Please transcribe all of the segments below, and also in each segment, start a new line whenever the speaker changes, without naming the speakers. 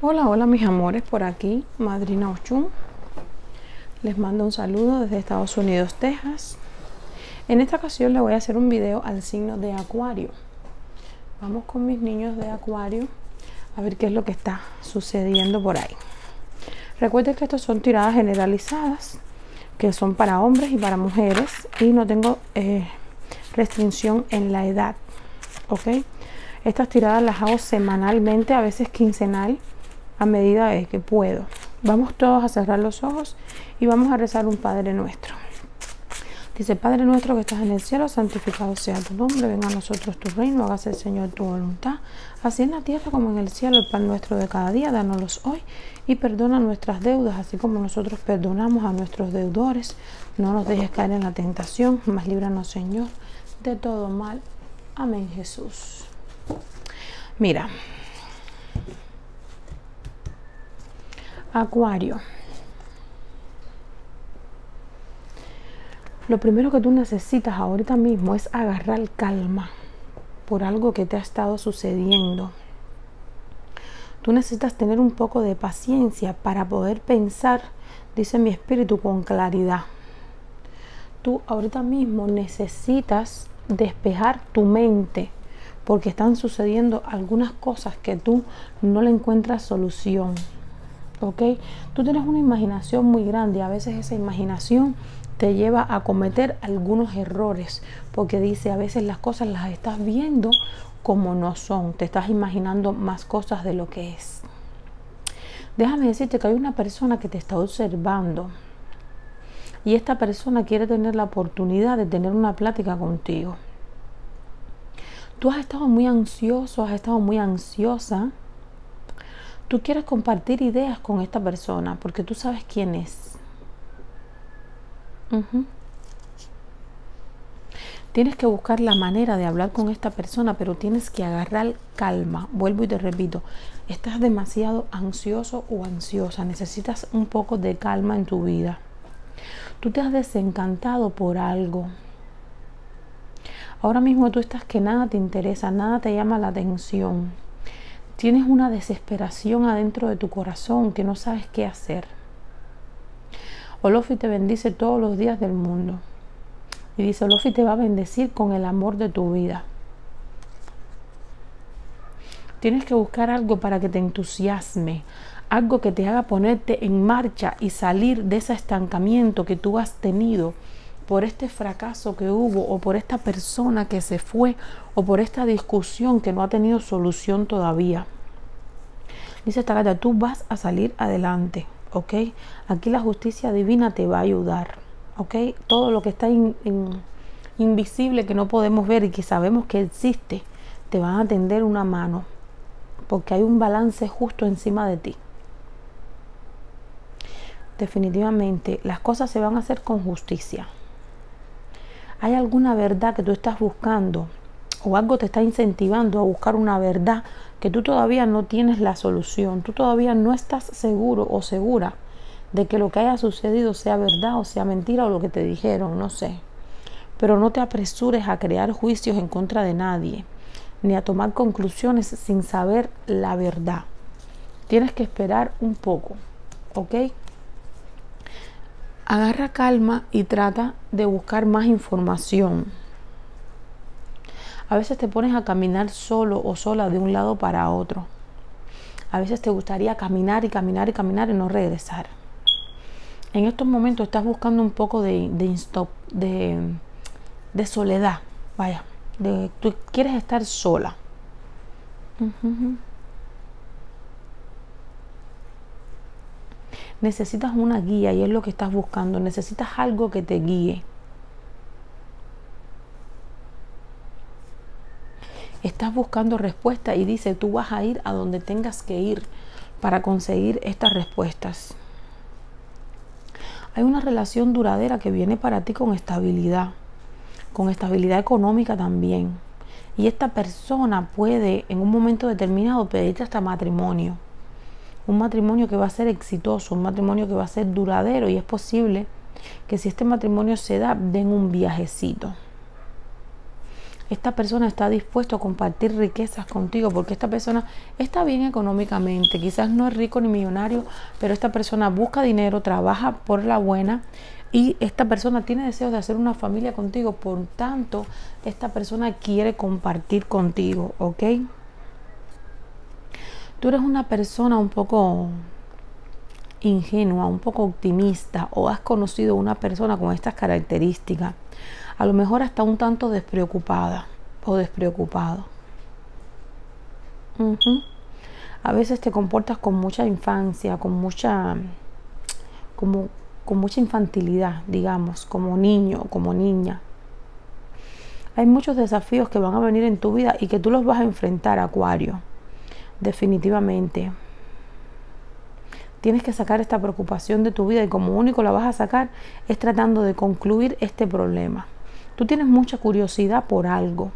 Hola, hola mis amores, por aquí Madrina Ochun. Les mando un saludo desde Estados Unidos, Texas. En esta ocasión le voy a hacer un video al signo de Acuario. Vamos con mis niños de Acuario a ver qué es lo que está sucediendo por ahí. Recuerden que estas son tiradas generalizadas, que son para hombres y para mujeres y no tengo eh, restricción en la edad. ¿Ok? Estas tiradas las hago semanalmente, a veces quincenal a medida que puedo. Vamos todos a cerrar los ojos y vamos a rezar un Padre nuestro. Dice, Padre nuestro que estás en el cielo, santificado sea tu nombre, venga a nosotros tu reino, hágase el Señor tu voluntad, así en la tierra como en el cielo, el pan nuestro de cada día, danoslos hoy y perdona nuestras deudas, así como nosotros perdonamos a nuestros deudores. No nos dejes caer en la tentación, mas líbranos, Señor, de todo mal. Amén, Jesús. Mira, Acuario. Lo primero que tú necesitas ahorita mismo es agarrar calma por algo que te ha estado sucediendo. Tú necesitas tener un poco de paciencia para poder pensar, dice mi espíritu, con claridad. Tú ahorita mismo necesitas despejar tu mente porque están sucediendo algunas cosas que tú no le encuentras solución. Tú tienes una imaginación muy grande, a veces esa imaginación te lleva a cometer algunos errores, porque dice, a veces las cosas las estás viendo como no son, te estás imaginando más cosas de lo que es. Déjame decirte que hay una persona que te está observando y esta persona quiere tener la oportunidad de tener una plática contigo. Tú has estado muy ansioso, has estado muy ansiosa Tú quieres compartir ideas con esta persona porque tú sabes quién es. Tienes que buscar la manera de hablar con esta persona, pero tienes que agarrar calma. Vuelvo y te repito, estás demasiado ansioso o ansiosa, necesitas un poco de calma en tu vida. Tú te has desencantado por algo. Ahora mismo tú estás que nada te interesa, nada te llama la atención Tienes una desesperación adentro de tu corazón que no sabes qué hacer. Olofi te bendice todos los días del mundo. Y dice, Olofi te va a bendecir con el amor de tu vida. Tienes que buscar algo para que te entusiasme, algo que te haga ponerte en marcha y salir de ese estancamiento que tú has tenido por este fracaso que hubo o por esta persona que se fue o por esta discusión que no ha tenido solución todavía. Dice esta carta, tú vas a salir adelante, ¿ok? Aquí la justicia divina te va a ayudar, ¿ok? Todo lo que está invisible que no podemos ver y que sabemos que existe, te van a tender una mano, porque hay un balance justo encima de ti. Definitivamente, las cosas se van a hacer con justicia hay alguna verdad que tú estás buscando o algo te está incentivando a buscar una verdad que tú todavía no tienes la solución, tú todavía no estás seguro o segura de que lo que haya sucedido sea verdad o sea mentira o lo que te dijeron, no sé. Pero no te apresures a crear juicios en contra de nadie, ni a tomar conclusiones sin saber la verdad. Tienes que esperar un poco, ¿ok? Agarra calma y trata de buscar más información. A veces te pones a caminar solo o sola de un lado para otro. A veces te gustaría caminar y caminar y caminar y no regresar. En estos momentos estás buscando un poco de, de, de, soledad. Vaya, de, tú quieres estar sola. Necesitas una guía y es lo que estás buscando. Necesitas algo que te guíe. Estás buscando respuesta y dice, tú vas a ir a donde tengas que ir para conseguir estas respuestas. Hay una relación duradera que viene para ti con estabilidad, con estabilidad económica también. Y esta persona puede en un momento determinado pedirte hasta matrimonio un matrimonio que va a ser exitoso, un matrimonio que va a ser duradero y es posible que si este matrimonio se da, den un viajecito. esta persona está dispuesto a compartir riquezas contigo porque esta persona está bien económicamente, quizás no es rico ni millonario, pero esta persona busca dinero, trabaja por la buena y esta persona tiene deseos de hacer una familia contigo, por tanto, esta persona quiere compartir contigo, ¿ok? Tú eres una persona un poco ingenua, un poco optimista o has conocido una persona con estas características, a lo mejor hasta un tanto despreocupada o despreocupado. A veces te comportas con mucha infancia, con mucha, como, con mucha infantilidad, digamos, como niño como niña. Hay muchos desafíos que van a venir en tu vida y que tú los vas a enfrentar, Acuario. Definitivamente tienes que sacar esta preocupación de tu vida y como único la vas a sacar es tratando de concluir este problema. Tú tienes mucha curiosidad por algo.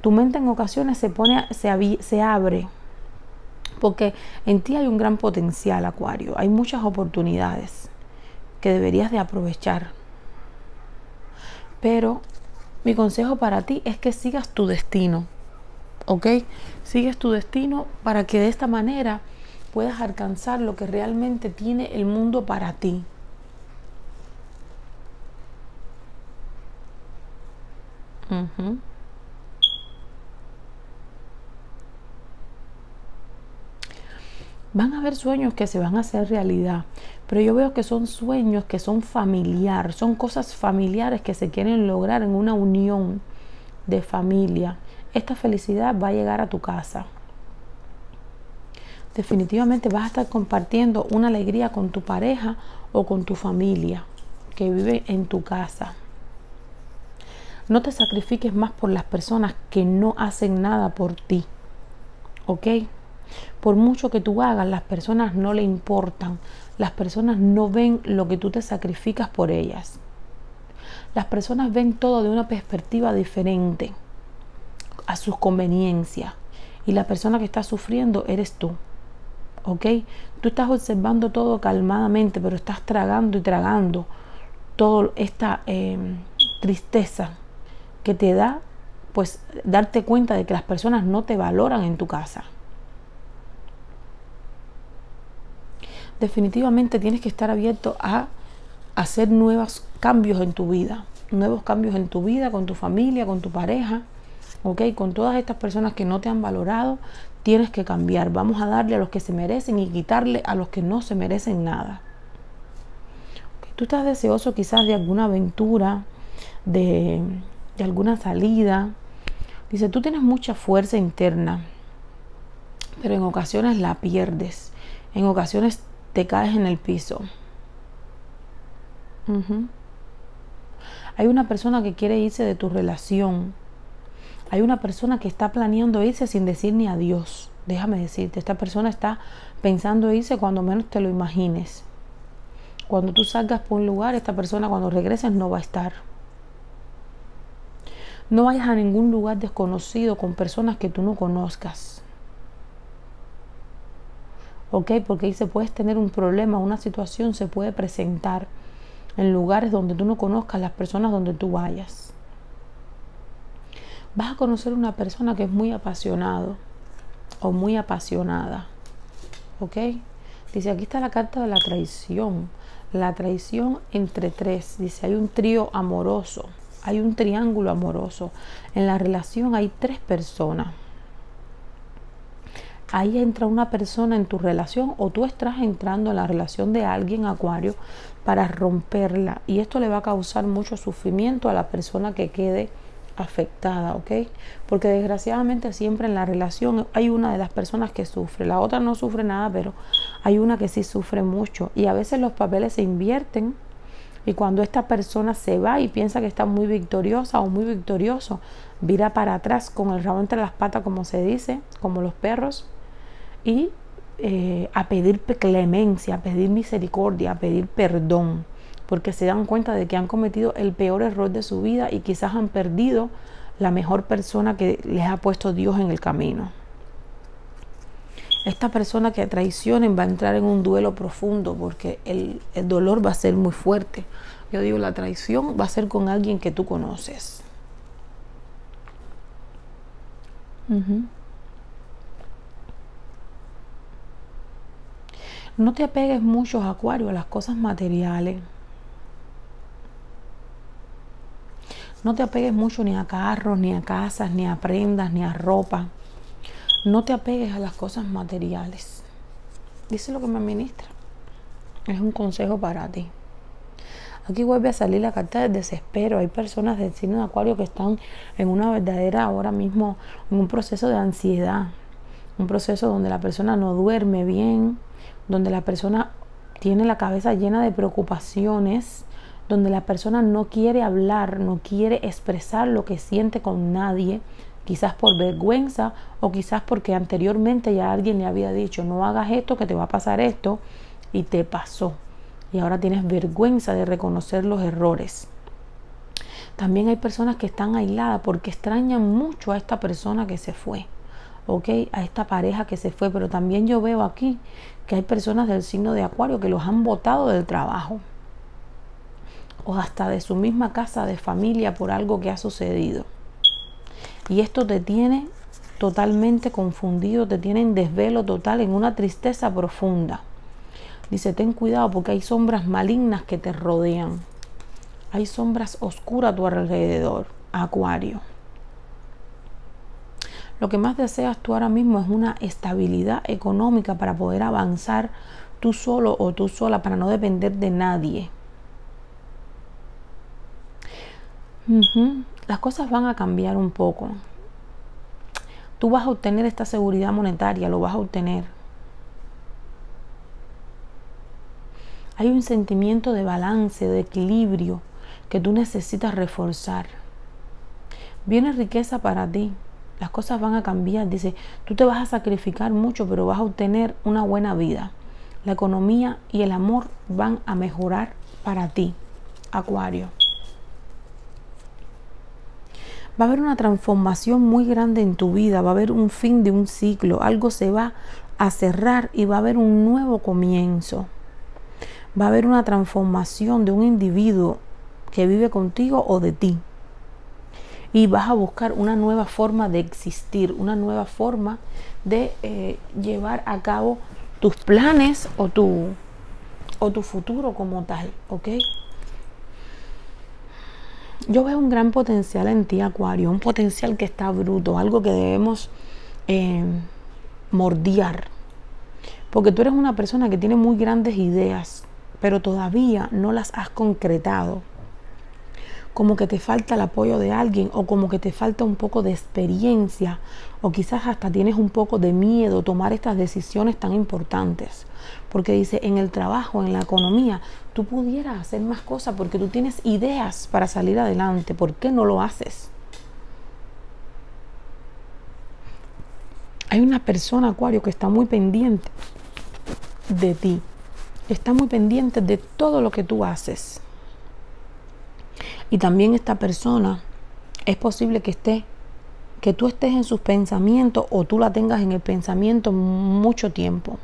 Tu mente en ocasiones se pone, se, se abre porque en ti hay un gran potencial, Acuario. Hay muchas oportunidades que deberías de aprovechar. Pero mi consejo para ti es que sigas tu destino. ¿Ok? Sigues tu destino para que de esta manera puedas alcanzar lo que realmente tiene el mundo para ti. Van a haber sueños que se van a hacer realidad, pero yo veo que son sueños que son familiar, son cosas familiares que se quieren lograr en una unión de familia. Esta felicidad va a llegar a tu casa definitivamente vas a estar compartiendo una alegría con tu pareja o con tu familia que vive en tu casa. No te sacrifiques más por las personas que no hacen nada por ti. ¿Ok? Por mucho que tú hagas, las personas no le importan. Las personas no ven lo que tú te sacrificas por ellas. Las personas ven todo de una perspectiva diferente a sus conveniencias. Y la persona que está sufriendo eres tú. ¿ok? Tú estás observando todo calmadamente, pero estás tragando y tragando toda esta em, tristeza que te da, pues, darte cuenta de que las personas no te valoran en tu casa. Definitivamente tienes que estar abierto a hacer nuevos cambios en tu vida, nuevos cambios en tu vida, con tu familia, con tu pareja, ¿ok? Con todas estas personas que no te han valorado, tienes que cambiar. Vamos a darle a los que se merecen y quitarle a los que no se merecen nada. Tú estás deseoso quizás de alguna aventura, de, de alguna salida. Dice, tú tienes mucha fuerza interna, pero en ocasiones la pierdes. En ocasiones te caes en el piso. Hay una persona que quiere irse de tu relación hay una persona que está planeando irse sin decir ni adiós. Déjame decirte, esta persona está pensando irse cuando menos te lo imagines. Cuando tú salgas por un lugar, esta persona cuando regreses no va a estar. No vayas a ningún lugar desconocido con personas que tú no conozcas. ¿Ok? Porque ahí se puedes tener un problema, una situación se puede presentar en lugares donde tú no conozcas las personas donde tú vayas vas a conocer una persona que es muy apasionado o muy apasionada. ¿Ok? Dice, aquí está la carta de la traición. La traición entre tres. Dice, hay un trío amoroso. Hay un triángulo amoroso. En la relación hay tres personas. Ahí entra una persona en tu relación o tú estás entrando en la relación de alguien, Acuario, para romperla. Y esto le va a causar mucho sufrimiento a la persona que quede afectada, ¿ok? Porque desgraciadamente siempre en la relación hay una de las personas que sufre, la otra no sufre nada, pero hay una que sí sufre mucho y a veces los papeles se invierten y cuando esta persona se va y piensa que está muy victoriosa o muy victorioso, vira para atrás con el rabo entre las patas, como se dice, como los perros, y eh, a pedir clemencia, a pedir misericordia, a pedir perdón porque se dan cuenta de que han cometido el peor error de su vida y quizás han perdido la mejor persona que les ha puesto Dios en el camino. Esta persona que traicionen va a entrar en un duelo profundo porque el, el dolor va a ser muy fuerte. Yo digo, la traición va a ser con alguien que tú conoces. No te apegues mucho, Acuario, a las cosas materiales. No te apegues mucho ni a carros, ni a casas, ni a prendas, ni a ropa. No te apegues a las cosas materiales. Dice lo que me administra. Es un consejo para ti. Aquí vuelve a salir la carta del desespero. Hay personas del signo de Acuario que están en una verdadera, ahora mismo, en un proceso de ansiedad. Un proceso donde la persona no duerme bien, donde la persona tiene la cabeza llena de preocupaciones, donde la persona no quiere hablar, no quiere expresar lo que siente con nadie, quizás por vergüenza o quizás porque anteriormente ya alguien le había dicho, no hagas esto, que te va a pasar esto, y te pasó. Y ahora tienes vergüenza de reconocer los errores. También hay personas que están aisladas porque extrañan mucho a esta persona que se fue, ¿ok? A esta pareja que se fue. Pero también yo veo aquí que hay personas del signo de Acuario que los han botado del trabajo o hasta de su misma casa de familia por algo que ha sucedido. Y esto te tiene totalmente confundido, te tiene en desvelo total, en una tristeza profunda. Dice, ten cuidado porque hay sombras malignas que te rodean. Hay sombras oscuras a tu alrededor, Acuario. Lo que más deseas tú ahora mismo es una estabilidad económica para poder avanzar tú solo o tú sola, para no depender de nadie. Las cosas van a cambiar un poco. Tú vas a obtener esta seguridad monetaria, lo vas a obtener. Hay un sentimiento de balance, de equilibrio que tú necesitas reforzar. Viene riqueza para ti. Las cosas van a cambiar. Dice, tú te vas a sacrificar mucho, pero vas a obtener una buena vida. La economía y el amor van a mejorar para ti, Acuario va a haber una transformación muy grande en tu vida, va a haber un fin de un ciclo, algo se va a cerrar y va a haber un nuevo comienzo. Va a haber una transformación de un individuo que vive contigo o de ti. Y vas a buscar una nueva forma de existir, una nueva forma de eh, llevar a cabo tus planes o tu, o tu futuro como tal, ¿ok? Yo veo un gran potencial en ti, Acuario, un potencial que está bruto, algo que debemos eh, mordiar. Porque tú eres una persona que tiene muy grandes ideas, pero todavía no las has concretado. Como que te falta el apoyo de alguien o como que te falta un poco de experiencia o quizás hasta tienes un poco de miedo tomar estas decisiones tan importantes. Porque dice, en el trabajo, en la economía, tú pudieras hacer más cosas porque tú tienes ideas para salir adelante. ¿Por qué no lo haces? Hay una persona, Acuario, que está muy pendiente de ti. Está muy pendiente de todo lo que tú haces. Y también esta persona es posible que esté que tú estés en sus pensamientos o tú la tengas en el pensamiento mucho tiempo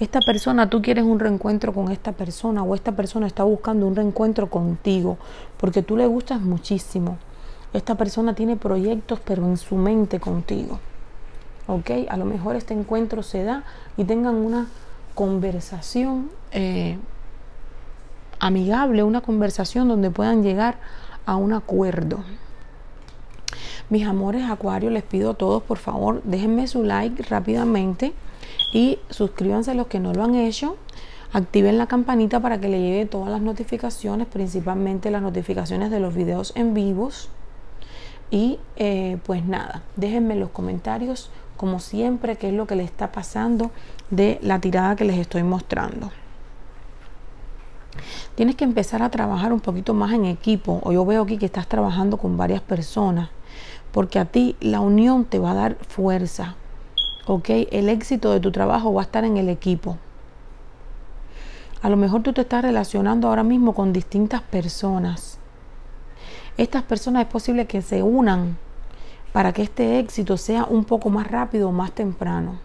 esta persona, tú quieres un reencuentro con esta persona o esta persona está buscando un reencuentro contigo porque tú le gustas muchísimo. Esta persona tiene proyectos pero en su mente contigo. ¿Ok? A lo mejor este encuentro se da y tengan una conversación eh, amigable, una conversación donde puedan llegar a un acuerdo. Mis amores Acuario, les pido a todos, por favor, déjenme su like rápidamente y suscríbanse los que no lo han hecho. Activen la campanita para que le llegue todas las notificaciones, principalmente las notificaciones de los videos en vivos. Y eh, pues nada, déjenme en los comentarios, como siempre, qué es lo que les está pasando de la tirada que les estoy mostrando. Tienes que empezar a trabajar un poquito más en equipo. O yo veo aquí que estás trabajando con varias personas. Porque a ti la unión te va a dar fuerza. ¿Ok? El éxito de tu trabajo va a estar en el equipo. A lo mejor tú te estás relacionando ahora mismo con distintas personas. Estas personas es posible que se unan para que este éxito sea un poco más rápido o más temprano.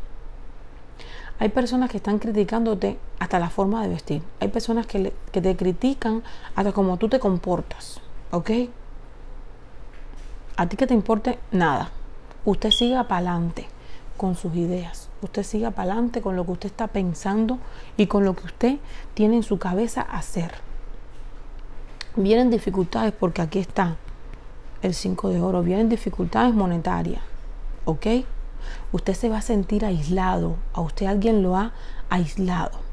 Hay personas que están criticándote hasta la forma de vestir. Hay personas que, te critican hasta cómo tú te comportas. ¿Ok? A ti que te importe nada. usted siga para adelante con sus ideas. Usted siga para adelante con lo que usted está pensando y con lo que usted tiene en su cabeza hacer. Vienen dificultades porque aquí está el 5 de oro. Vienen dificultades monetarias. ¿Ok? Usted se va a sentir aislado. A usted alguien lo ha aislado.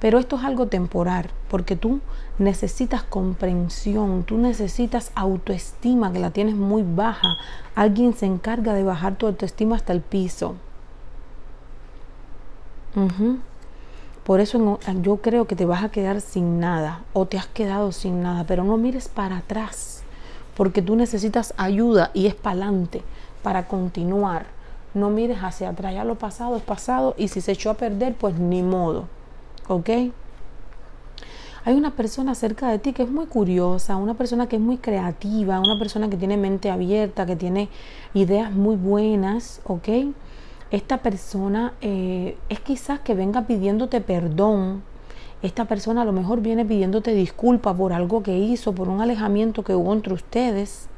Pero esto es algo temporal, porque tú necesitas comprensión, tú necesitas autoestima, que la tienes muy baja. Alguien se encarga de bajar tu autoestima hasta el piso. Por eso yo creo que te vas a quedar sin nada o te has quedado sin nada, pero no mires para atrás, porque tú necesitas ayuda y es para adelante, para continuar. No mires hacia atrás, ya lo pasado es pasado y si se echó a perder, pues ni modo. ¿Ok? Hay una persona cerca de ti que es muy curiosa, una persona que es muy creativa, una persona que tiene mente abierta, que tiene ideas muy buenas, ¿ok? Esta persona eh, es quizás que venga pidiéndote perdón. Esta persona a lo mejor viene pidiéndote disculpa por algo que hizo, por un alejamiento que hubo entre ustedes.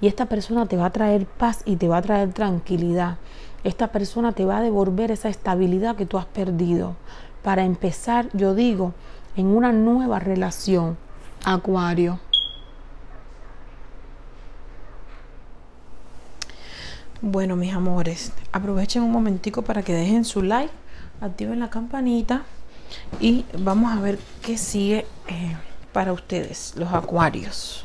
Y esta persona te va a traer paz y te va a traer tranquilidad. Esta persona te va a devolver esa estabilidad que tú has perdido para empezar, yo digo, en una nueva relación, Acuario. Bueno, mis amores, aprovechen un momentico para que dejen su like, activen la campanita y vamos a ver qué sigue eh, para ustedes, los acuarios.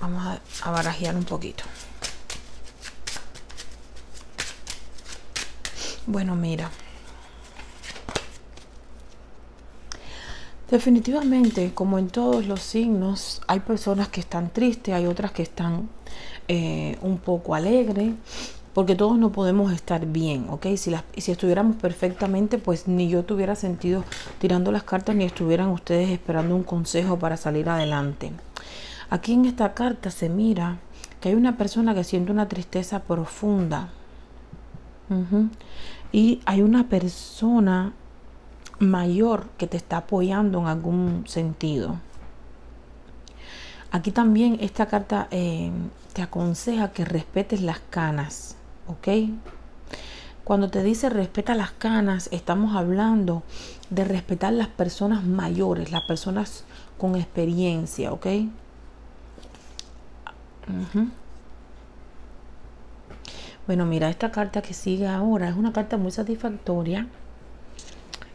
Vamos a, a barajear un poquito. Bueno, mira. Definitivamente, como en todos los signos, hay personas que están tristes, hay otras que están eh, un poco alegres, porque todos no podemos estar bien, ¿ok? Si, las, si estuviéramos perfectamente, pues ni yo tuviera sentido tirando las cartas, ni estuvieran ustedes esperando un consejo para salir adelante. Aquí en esta carta se mira que hay una persona que siente una tristeza profunda y hay una persona mayor que te está apoyando en algún sentido. Aquí también esta carta eh, te aconseja que respetes las canas, ¿ok? Cuando te dice respeta las canas, estamos hablando de respetar las personas mayores, las personas con experiencia, ¿ok? Bueno, mira, esta carta que sigue ahora es una carta muy satisfactoria.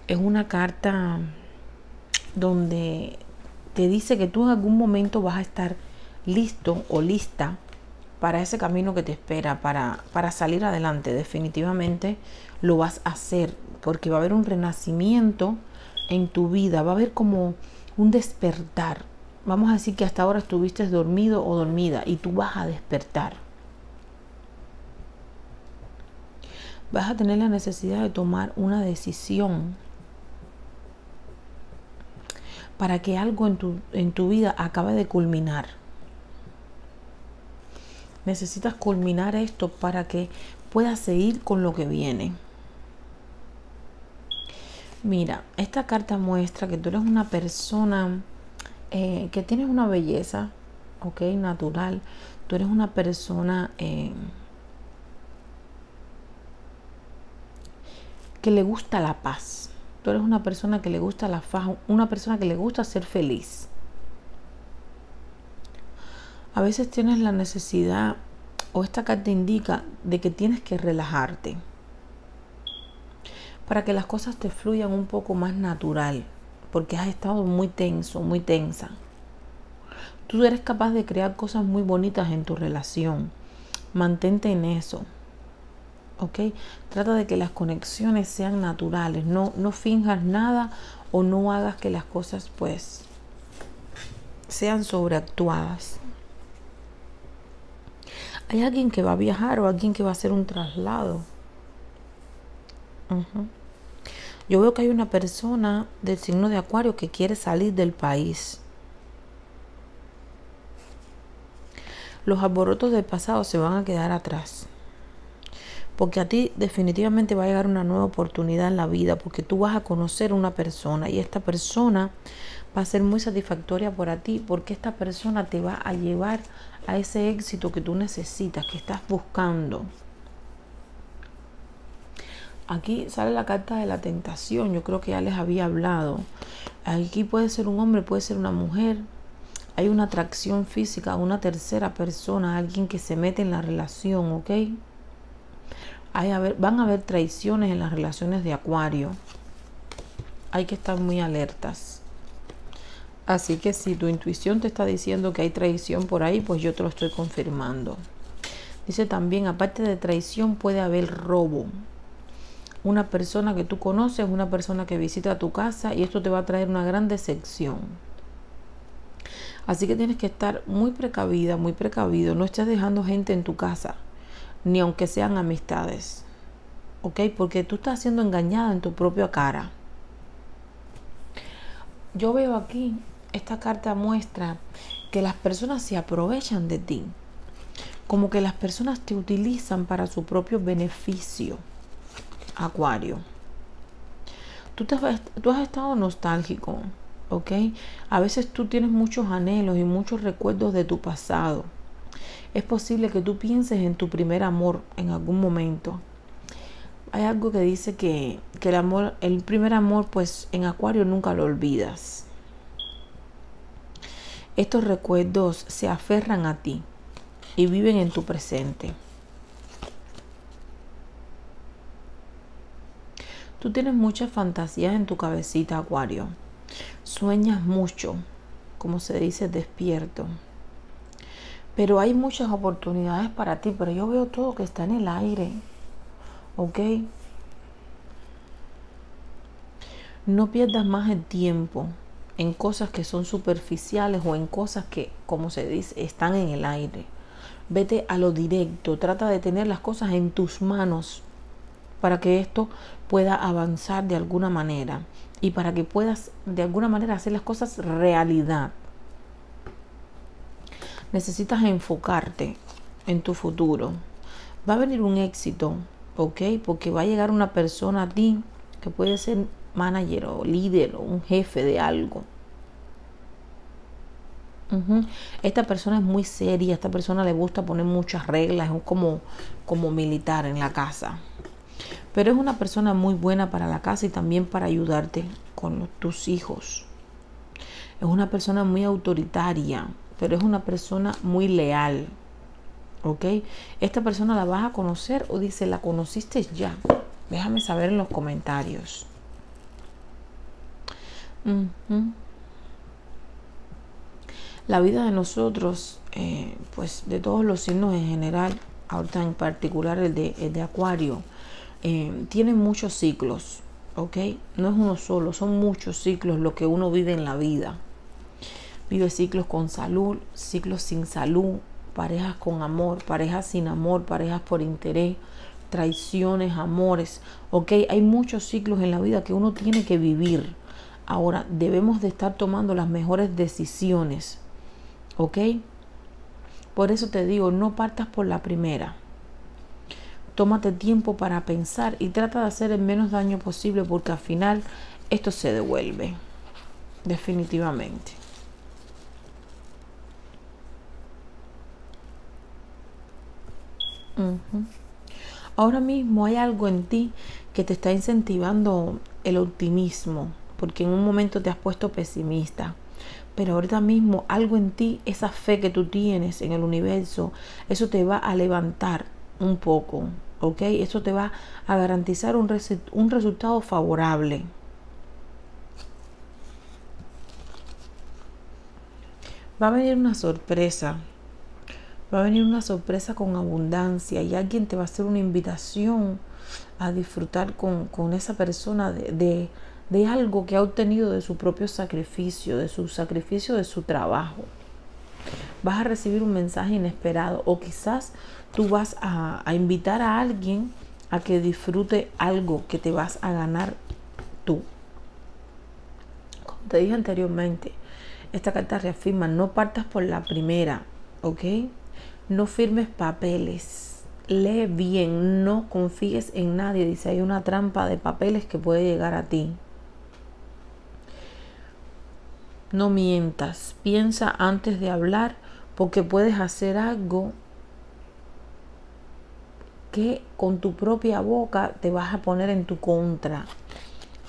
Es una carta donde te dice que tú en algún momento vas a estar listo o lista para ese camino que te espera, para, para salir adelante. Definitivamente lo vas a hacer porque va a haber un renacimiento en tu vida, va a haber como un despertar. Vamos a decir que hasta ahora estuviste dormido o dormida y tú vas a despertar vas a tener la necesidad de tomar una decisión para que algo en tu, en tu vida acabe de culminar. Necesitas culminar esto para que puedas seguir con lo que viene. Mira, esta carta muestra que tú eres una persona eh, que tienes una belleza, ok, natural. Tú eres una persona eh, que le gusta la paz. Tú eres una persona que le gusta la paz, una persona que le gusta ser feliz. A veces tienes la necesidad, o esta carta indica, de que tienes que relajarte para que las cosas te fluyan un poco más natural, porque has estado muy tenso, muy tensa. Tú eres capaz de crear cosas muy bonitas en tu relación. Mantente en eso. ¿Ok? Trata de que las conexiones sean naturales, no, no finjas nada o no hagas que las cosas pues sean sobreactuadas. Hay alguien que va a viajar o alguien que va a hacer un traslado. Yo veo que hay una persona del signo de Acuario que quiere salir del país. Los alborotos del pasado se van a quedar atrás porque a ti definitivamente va a llegar una nueva oportunidad en la vida, porque tú vas a conocer una persona y esta persona va a ser muy satisfactoria para ti, porque esta persona te va a llevar a ese éxito que tú necesitas, que estás buscando. Aquí sale la carta de la tentación, yo creo que ya les había hablado. Aquí puede ser un hombre, puede ser una mujer. Hay una atracción física una tercera persona, alguien que se mete en la relación, ¿ok? Hay van a haber traiciones en las relaciones de Acuario. Hay que estar muy alertas. Así que si tu intuición te está diciendo que hay traición por ahí, pues yo te lo estoy confirmando. Dice también, aparte de traición, puede haber robo una persona que tú conoces, una persona que visita tu casa y esto te va a traer una gran decepción. Así que tienes que estar muy precavida, muy precavido. No estés dejando gente en tu casa, ni aunque sean amistades. ¿Ok? Porque tú estás siendo engañada en tu propia cara. Yo veo aquí, esta carta muestra que las personas se aprovechan de ti. Como que las personas te utilizan para su propio beneficio. Acuario. Tú, tú has estado nostálgico, ¿ok? A veces tú tienes muchos anhelos y muchos recuerdos de tu pasado. Es posible que tú pienses en tu primer amor en algún momento. Hay algo que dice que, que el amor, el primer amor, pues en Acuario nunca lo olvidas. Estos recuerdos se aferran a ti y viven en tu presente. Tú tienes muchas fantasías en tu cabecita, Acuario. Sueñas mucho, como se dice, despierto. Pero hay muchas oportunidades para ti, pero yo veo todo que está en el aire. ¿Ok? No pierdas más el tiempo en cosas que son superficiales o en cosas que, como se dice, están en el aire. Vete a lo directo, trata de tener las cosas en tus manos para que esto pueda avanzar de alguna manera y para que puedas de alguna manera hacer las cosas realidad. Necesitas enfocarte en tu futuro. Va a venir un éxito, ¿ok? Porque va a llegar una persona a ti que puede ser manager o líder o un jefe de algo. Esta persona es muy seria, esta persona le gusta poner muchas reglas, es como, como militar en la casa. Pero es una persona muy buena para la casa y también para ayudarte con tus hijos. Es una persona muy autoritaria, pero es una persona muy leal. ¿Ok? Esta persona la vas a conocer o dice, la conociste ya. Déjame saber en los comentarios. La vida de nosotros, eh, pues de todos los signos en general, ahorita en particular el de, el de Acuario, eh, tiene muchos ciclos, ¿ok? No es uno solo, son muchos ciclos lo que uno vive en la vida. Vive ciclos con salud, ciclos sin salud, parejas con amor, parejas sin amor, parejas por interés, traiciones, amores, ¿ok? Hay muchos ciclos en la vida que uno tiene que vivir. Ahora, debemos de estar tomando las mejores decisiones, ¿ok? Por eso te digo, no partas por la primera. Tómate tiempo para pensar y trata de hacer el menos daño posible porque al final esto se devuelve. Definitivamente. Ahora mismo hay algo en ti que te está incentivando el optimismo, porque en un momento te has puesto pesimista. Pero ahorita mismo algo en ti, esa fe que tú tienes en el universo, eso te va a levantar un poco, ¿ok? Eso te va a garantizar un, un resultado favorable. Va a venir una sorpresa. Va a venir una sorpresa con abundancia y alguien te va a hacer una invitación a disfrutar con, esa persona de, de algo que ha obtenido de su propio sacrificio, de su sacrificio de su trabajo. Vas a recibir un mensaje inesperado o quizás tú vas a, invitar a alguien a que disfrute algo que te vas a ganar tú. Como te dije anteriormente, esta carta reafirma, no partas por la primera, ¿ok? No firmes papeles. Lee bien, no confíes en nadie. Dice, hay una trampa de papeles que puede llegar a ti. No mientas, piensa antes de hablar
porque puedes hacer algo que con tu propia boca te vas a poner en tu contra.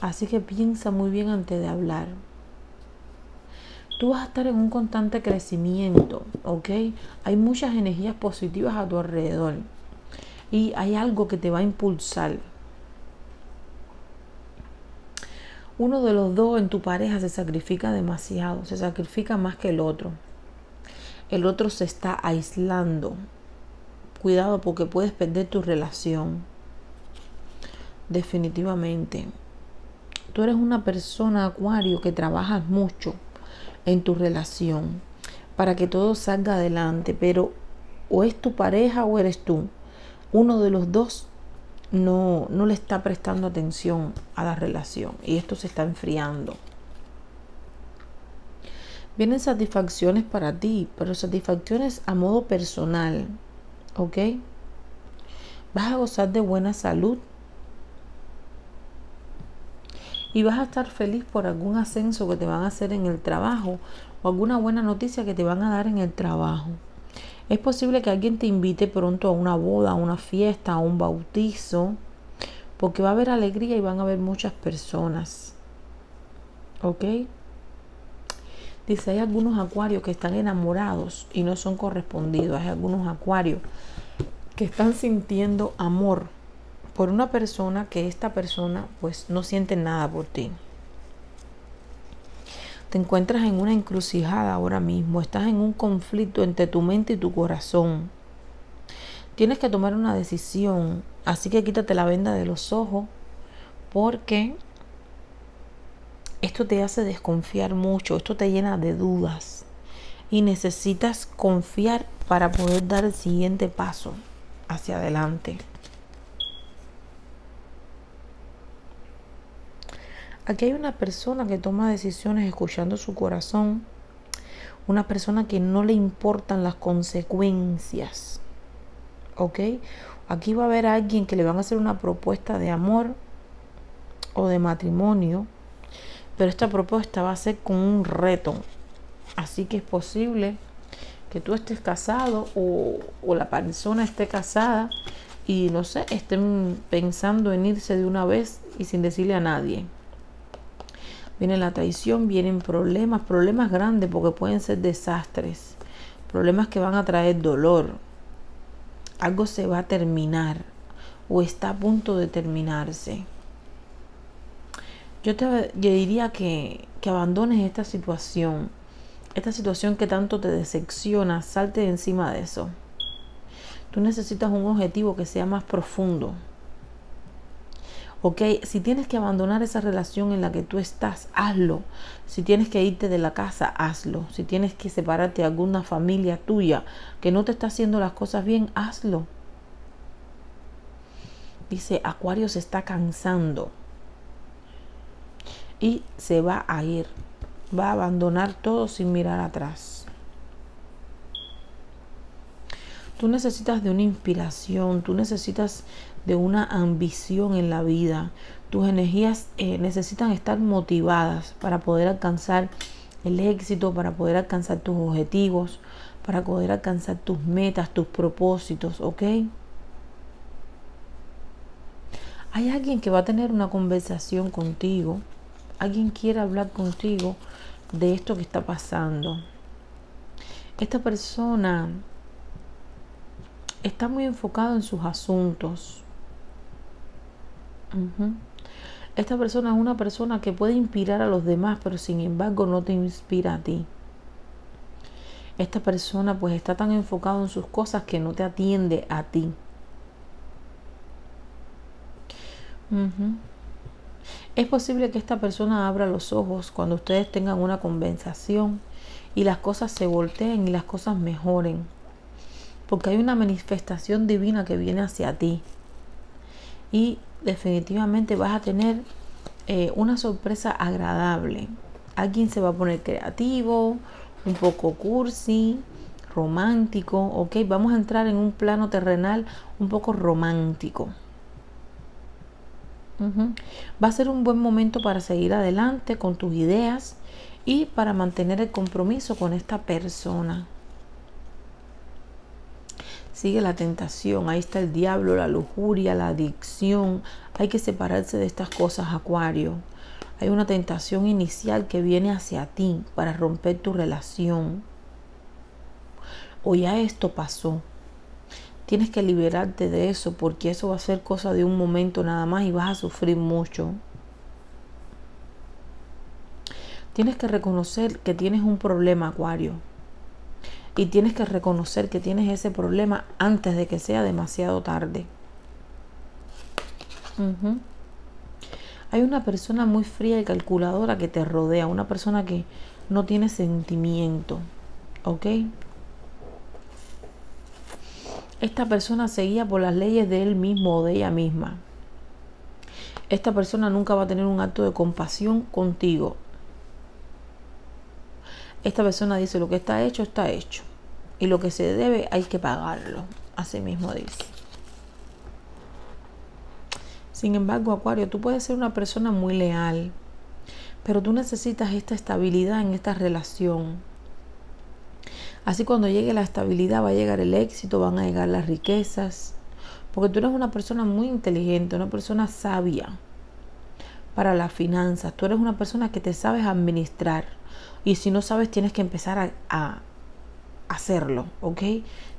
Así que piensa muy bien antes de hablar. Tú vas a estar en un constante crecimiento, ¿ok? Hay muchas energías positivas a tu alrededor y hay algo que te va a impulsar. Uno de los dos en tu pareja se sacrifica demasiado, se sacrifica más que el otro. El otro se está aislando. Cuidado porque puedes perder tu relación. Definitivamente. Tú eres una persona, Acuario, que trabajas mucho en tu relación para que todo salga adelante, pero o es tu pareja o eres tú. Uno de los dos no, no le está prestando atención a la relación y esto se está enfriando. Vienen satisfacciones para ti, pero satisfacciones a modo personal, ¿ok? Vas a gozar de buena salud y vas a estar feliz por algún ascenso que te van a hacer en el trabajo o alguna buena noticia que te van a dar en el trabajo. Es posible que alguien te invite pronto a una boda, a una fiesta, a un bautizo, porque va a haber alegría y van a haber muchas personas. ¿Ok? Dice, hay algunos acuarios que están enamorados y no son correspondidos. Hay algunos acuarios que están sintiendo amor por una persona que esta persona pues no siente nada por ti. Te encuentras en una encrucijada ahora mismo, estás en un conflicto entre tu mente y tu corazón. Tienes que tomar una decisión, así que quítate la venda de los ojos porque esto te hace desconfiar mucho, esto te llena de dudas y necesitas confiar para poder dar el siguiente paso hacia adelante. Aquí hay una persona que toma decisiones escuchando su corazón, una persona que no le importan las consecuencias. ¿Ok? Aquí va a haber alguien que le van a hacer una propuesta de amor o de matrimonio, pero esta propuesta va a ser con un reto. Así que es posible que tú estés casado o, o la persona esté casada y no sé, estén pensando en irse de una vez y sin decirle a nadie. Viene la traición, vienen problemas, problemas grandes porque pueden ser desastres, problemas que van a traer dolor. Algo se va a terminar o está a punto de terminarse. Yo te diría que, que abandones esta situación, esta situación que tanto te decepciona, salte de encima de eso. Tú necesitas un objetivo que sea más profundo ¿ok? Si tienes que abandonar esa relación en la que tú estás, hazlo. Si tienes que irte de la casa, hazlo. Si tienes que separarte de alguna familia tuya que no te está haciendo las cosas bien, hazlo. Dice, Acuario se está cansando y se va a ir. Va a abandonar todo sin mirar atrás. Tú necesitas de una inspiración, tú necesitas de una ambición en la vida. Tus energías eh, necesitan estar motivadas para poder alcanzar el éxito, para poder alcanzar tus objetivos, para poder alcanzar tus metas, tus propósitos, ¿ok? Hay alguien que va a tener una conversación contigo, alguien quiere hablar contigo de esto que está pasando. Esta persona está muy enfocado en sus asuntos. Esta persona es una persona que puede inspirar a los demás, pero sin embargo no te inspira a ti. Esta persona pues está tan enfocado en sus cosas que no te atiende a ti. Es posible que esta persona abra los ojos cuando ustedes tengan una conversación y las cosas se volteen y las cosas mejoren. Porque hay una manifestación divina que viene hacia ti. Y definitivamente vas a tener eh, una sorpresa agradable. Alguien se va a poner creativo, un poco cursi, romántico, ok, vamos a entrar en un plano terrenal un poco romántico. Va a ser un buen momento para seguir adelante con tus ideas y para mantener el compromiso con esta persona. Sigue la tentación, ahí está el diablo, la lujuria, la adicción. Hay que separarse de estas cosas, Acuario. Hay una tentación inicial que viene hacia ti para romper tu relación. O ya esto pasó. Tienes que liberarte de eso porque eso va a ser cosa de un momento nada más y vas a sufrir mucho. Tienes que reconocer que tienes un problema, Acuario y tienes que reconocer que tienes ese problema antes de que sea demasiado tarde. Hay una persona muy fría y calculadora que te rodea, una persona que no tiene sentimiento, ¿ok? Esta persona seguía por las leyes de él mismo o de ella misma. Esta persona nunca va a tener un acto de compasión contigo. Esta persona dice lo que está hecho, está hecho y lo que se debe hay que pagarlo. Así mismo dice. Sin embargo, Acuario, tú puedes ser una persona muy leal, pero tú necesitas esta estabilidad en esta relación. Así cuando llegue la estabilidad va a llegar el éxito, van a llegar las riquezas, porque tú eres una persona muy inteligente, una persona sabia para las finanzas. Tú eres una persona que te sabes administrar y si no sabes tienes que empezar a, hacerlo, ¿ok?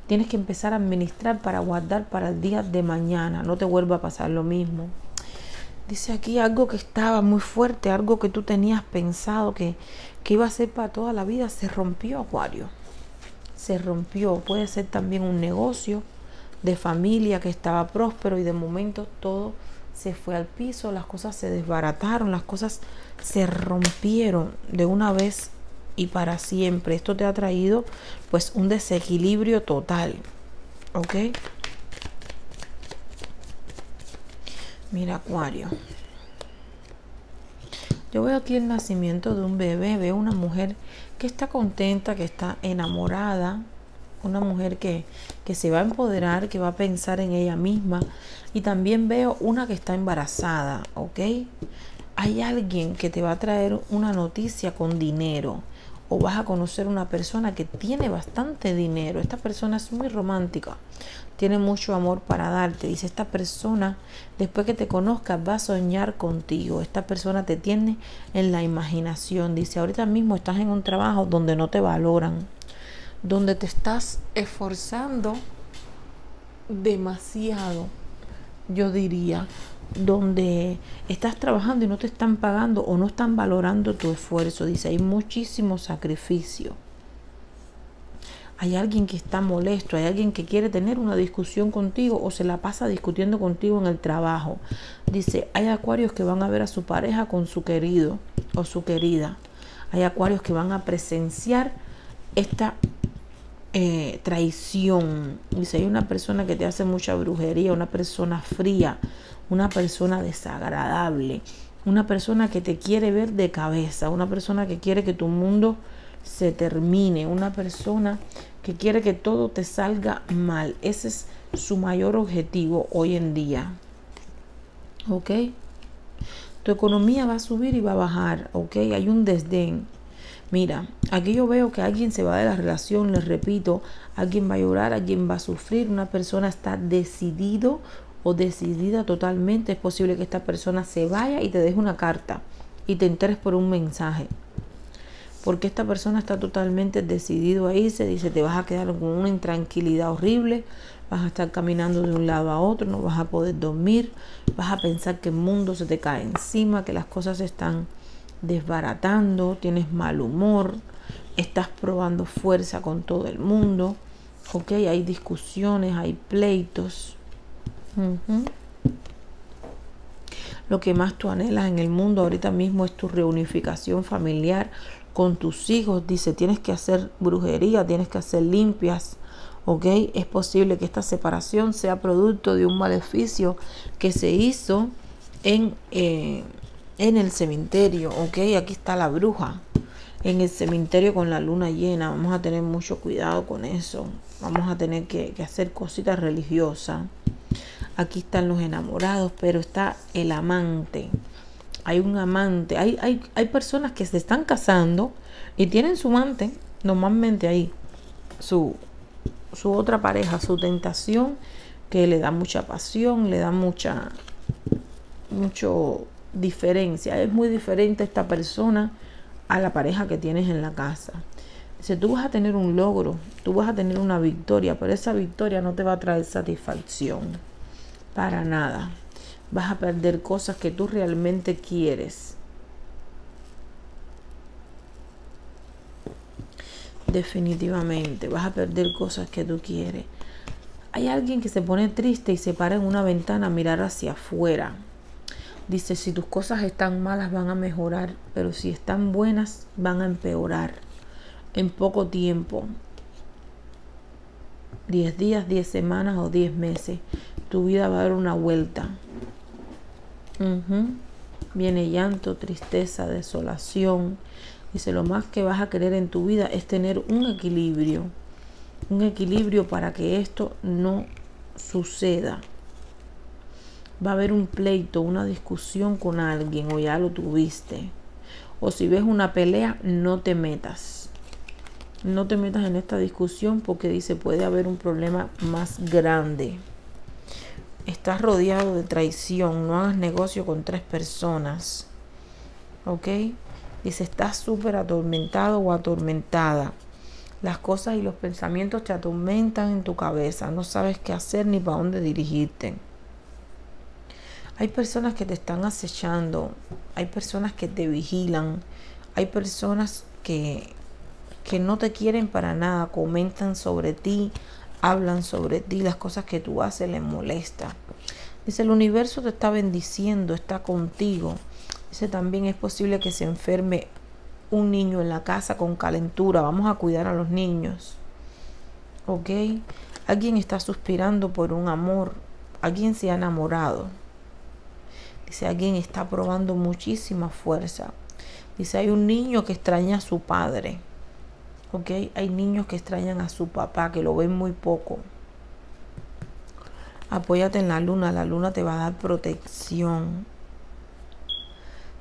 Tienes que empezar a administrar para guardar para el día de mañana, no te vuelva a pasar lo mismo. Dice aquí algo que estaba muy fuerte, algo que tú tenías pensado que, que iba a ser para toda la vida, se rompió, Acuario. Se rompió. Puede ser también un negocio de familia que estaba próspero y de momento todo se fue al piso, las cosas se desbarataron, las cosas se rompieron de una vez y para siempre. Esto te ha traído pues un desequilibrio total. ¿Ok? Mira, Acuario. Yo veo aquí el nacimiento de un bebé, veo una mujer que está contenta, que está enamorada, una mujer que, que, se va a empoderar, que va a pensar en ella misma. Y también veo una que está embarazada, ¿ok? Hay alguien que te va a traer una noticia con dinero o vas a conocer una persona que tiene bastante dinero. Esta persona es muy romántica, tiene mucho amor para darte. Dice, esta persona, después que te conozca, va a soñar contigo. Esta persona te tiene en la imaginación. Dice, ahorita mismo estás en un trabajo donde no te valoran, donde te estás esforzando demasiado, yo diría donde estás trabajando y no te están pagando o no están valorando tu esfuerzo. Dice, hay muchísimo sacrificio. Hay alguien que está molesto, hay alguien que quiere tener una discusión contigo o se la pasa discutiendo contigo en el trabajo. Dice, hay acuarios que van a ver a su pareja con su querido o su querida. Hay acuarios que van a presenciar esta eh, traición. Dice, hay una persona que te hace mucha brujería, una persona fría, una persona desagradable, una persona que te quiere ver de cabeza, una persona que quiere que tu mundo se termine, una persona que quiere que todo te salga mal. Ese es su mayor objetivo hoy en día. ¿Ok? Tu economía va a subir y va a bajar. ¿Ok? Hay un desdén. Mira, aquí yo veo que alguien se va de la relación, les repito, alguien va a llorar, alguien va a sufrir, una persona está decidido o decidida totalmente, es posible que esta persona se vaya y te deje una carta y te enteres por un mensaje. Porque esta persona está totalmente decidido a irse, dice, te vas a quedar con una intranquilidad horrible, vas a estar caminando de un lado a otro, no vas a poder dormir, vas a pensar que el mundo se te cae encima, que las cosas están desbaratando, tienes mal humor, estás probando fuerza con todo el mundo, ok, hay discusiones, hay pleitos, lo que más tú anhelas en el mundo ahorita mismo es tu reunificación familiar con tus hijos. Dice, tienes que hacer brujería, tienes que hacer limpias. ¿Ok? Es posible que esta separación sea producto de un maleficio que se hizo en, eh, en el cementerio. ¿Ok? Aquí está la bruja. En el cementerio con la luna llena. Vamos a tener mucho cuidado con eso. Vamos a tener que, que hacer cositas religiosas. Aquí están los enamorados, pero está el amante. Hay un amante. Hay, hay, hay personas que se están casando y tienen su amante normalmente ahí. Su, su otra pareja, su tentación, que le da mucha pasión, le da mucha, mucho diferencia. Es muy diferente esta persona a la pareja que tienes en la casa. Si tú vas a tener un logro, tú vas a tener una victoria, pero esa victoria no te va a traer satisfacción. Para nada. Vas a perder cosas que tú realmente quieres. Definitivamente, vas a perder cosas que tú quieres. Hay alguien que se pone triste y se para en una ventana a mirar hacia afuera. Dice, si tus cosas están malas van a mejorar, pero si están buenas van a empeorar en poco tiempo. 10 días, 10 semanas o 10 meses. Tu vida va a dar una vuelta. Viene llanto, tristeza, desolación. Dice, lo más que vas a querer en tu vida es tener un equilibrio. Un equilibrio para que esto no suceda. Va a haber un pleito, una discusión con alguien o ya lo tuviste. O si ves una pelea, no te metas. No te metas en esta discusión porque dice puede haber un problema más grande. Estás rodeado de traición. No hagas negocio con tres personas. ¿Ok? Dice, estás súper atormentado o atormentada. Las cosas y los pensamientos te atormentan en tu cabeza. No sabes qué hacer ni para dónde dirigirte. Hay personas que te están acechando. Hay personas que te vigilan. Hay personas que, que no te quieren para nada. Comentan sobre ti. Hablan sobre ti. Las cosas que tú haces les molesta. Dice, el universo te está bendiciendo. Está contigo Dice también es posible que se enferme un niño en la casa con calentura. Vamos a cuidar a los niños. ¿Ok? Alguien está suspirando por un amor. Alguien se ha enamorado. Dice, alguien está probando muchísima fuerza. Dice, hay un niño que extraña a su padre. ¿Ok? Hay niños que extrañan a su papá, que lo ven muy poco. Apóyate en la luna. La luna te va a dar protección.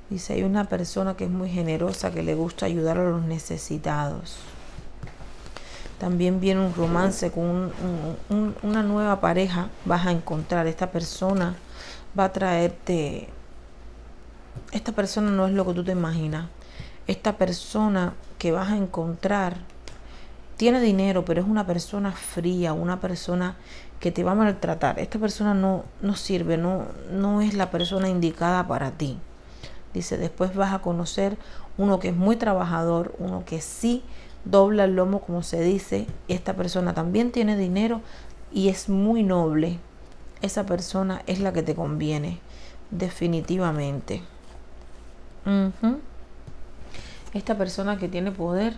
Dice, hay una persona que es muy generosa, que le gusta ayudar a los necesitados. También viene un romance con una nueva pareja. Vas a encontrar, esta persona va a traerte... Esta persona no es lo que tú te imaginas. Esta persona que vas a encontrar tiene dinero, pero es una persona fría, una persona que te va a maltratar. Esta persona no, no sirve, no, no es la persona indicada para ti. Dice, después vas a conocer uno que es muy trabajador, uno que sí dobla el lomo, como se dice. Esta persona también tiene dinero y es muy noble. Esa persona es la que te conviene, definitivamente. Esta persona que tiene poder,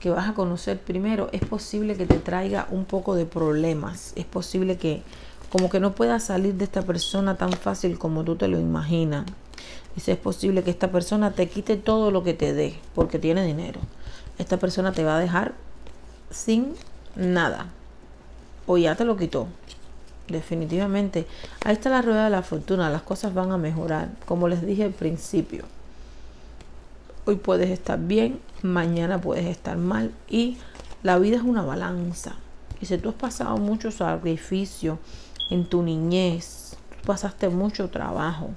que vas a conocer primero, es posible que te traiga un poco de problemas. Es posible que como que no puedas salir de esta persona tan fácil como tú te lo imaginas. Dice, es posible que esta persona te quite todo lo que te dé porque tiene dinero. Esta persona te va a dejar sin nada. O ya te lo quitó. Definitivamente. Ahí está la rueda de la fortuna. Las cosas van a mejorar. Como les dije al principio. Hoy puedes estar bien, mañana puedes estar mal. Y la vida es una balanza. Y si tú has pasado mucho sacrificio en tu niñez, pasaste mucho trabajo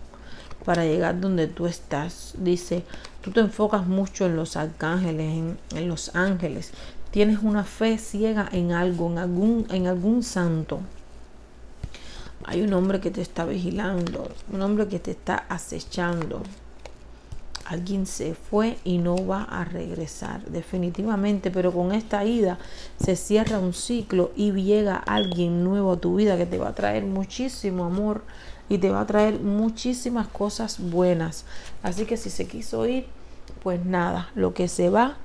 para llegar donde tú estás. Dice, tú te enfocas mucho en los arcángeles, en, los ángeles. Tienes una fe ciega en algo, en algún, en algún santo. Hay un hombre que te está vigilando, un hombre que te está acechando. Alguien se fue y no va a regresar, definitivamente, pero con esta ida se cierra un ciclo y llega alguien nuevo a tu vida que te va a traer muchísimo amor, y te va a traer muchísimas cosas buenas. Así que si se quiso ir, pues nada, lo que se va,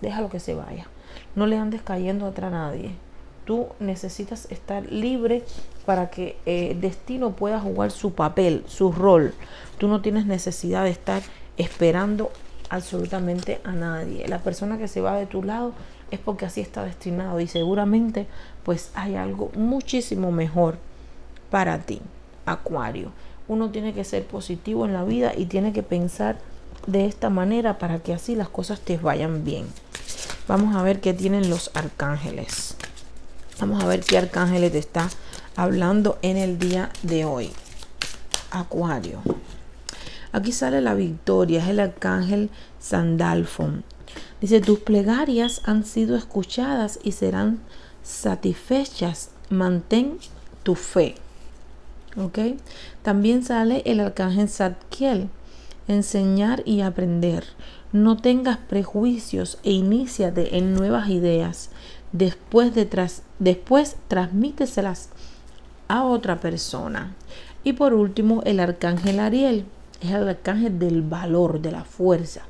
déjalo que se vaya. No le andes cayendo atrás a nadie. Tú necesitas estar libre para que eh, destino pueda jugar su papel, su rol. Tú no tienes necesidad de estar esperando absolutamente a nadie. La persona que se va de tu lado es porque así está destinado y seguramente pues hay algo muchísimo mejor para ti. Acuario. Uno tiene que ser positivo en la vida y tiene que pensar de esta manera para que así las cosas te vayan bien. Vamos a ver qué tienen los arcángeles. Vamos a ver qué arcángel te está hablando en el día de hoy. Acuario. Aquí sale la victoria, es el arcángel Sandalfon. Dice, tus plegarias han sido escuchadas y serán satisfechas. Mantén tu fe. ¿Ok? También sale el arcángel Zadkiel. Enseñar y aprender. No tengas prejuicios e iníciate en nuevas ideas. Después, de tras, después transmíteselas a otra persona. Y por último, el arcángel Ariel es el arcángel del valor, de la fuerza.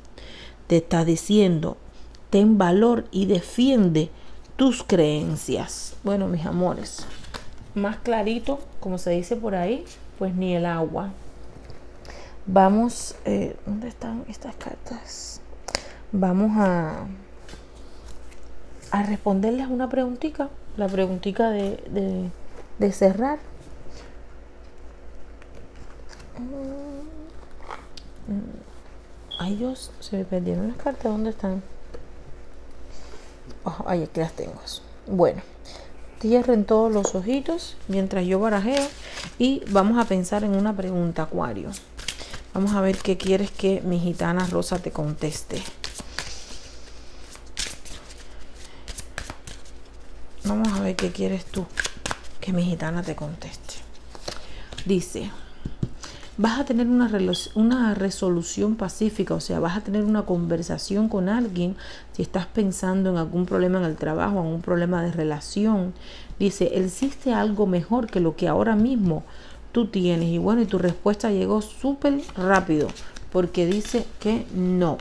Te está diciendo, ten valor y defiende tus creencias. Bueno, mis amores, más clarito, como se dice por ahí, pues ni el agua. Vamos, eh, ¿dónde están estas cartas? Vamos a, a responderles una preguntita, la preguntita de, de, de cerrar. Ay Dios, se me perdieron las cartas. ¿Dónde están? Oh, ahí aquí las tengo. Bueno, cierren todos los ojitos mientras yo barajeo y vamos a pensar en una pregunta, Acuario. Vamos a ver qué quieres que mi gitana rosa te conteste. Vamos a ver qué quieres tú mi gitana te conteste. Dice, vas a tener una, una resolución pacífica, o sea, vas a tener una conversación con alguien si estás pensando en algún problema en el trabajo, en un problema de relación. Dice, existe algo mejor que lo que ahora mismo tú tienes. Y bueno, y tu respuesta llegó súper rápido, porque dice que no.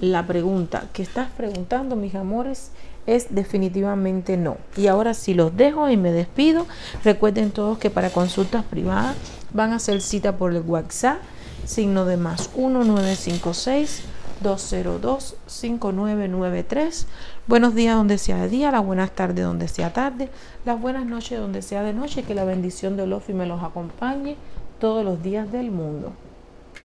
La pregunta que estás preguntando, mis amores, es definitivamente no. Y ahora sí los dejo y me despido. Recuerden todos que para consultas privadas van a hacer cita por el WhatsApp, signo de más 1956 202 5993. Buenos días donde sea de día, las buenas tardes donde sea tarde, las buenas noches donde sea de noche, que la bendición de Lofi me los acompañe todos los días del mundo.